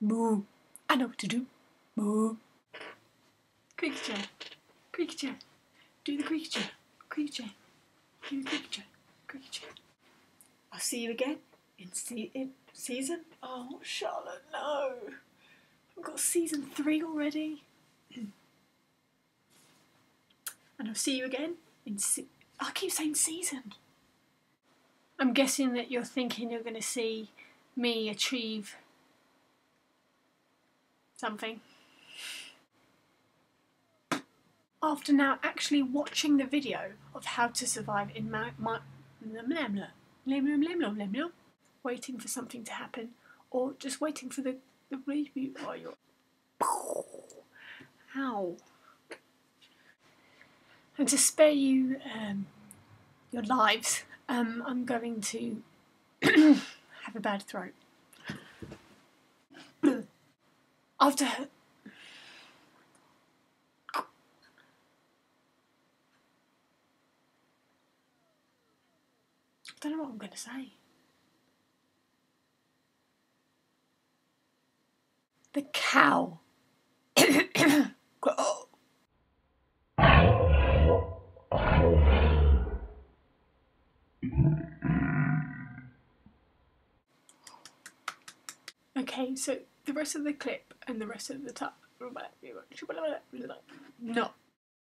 Moo. I know what to do. Moo. Creaky chair. Creaky chair. Do the creaky chair. Creaky chair. Do the creaky chair. I'll see you again in, se- in season. Oh, Charlotte, no. I've got season three already. and I'll see you again in. Se- I keep saying season. I'm guessing that you're thinking you're going to see me achieve something. After now actually watching the video of how to survive in my, my waiting for something to happen or just waiting for the, the reboot while you're Ow. And to spare you um, your lives, um, I'm going to have a bad throat. After I don't know what I'm going to say. The cow. Oh. Okay, so the rest of the clip and the rest of the top. No.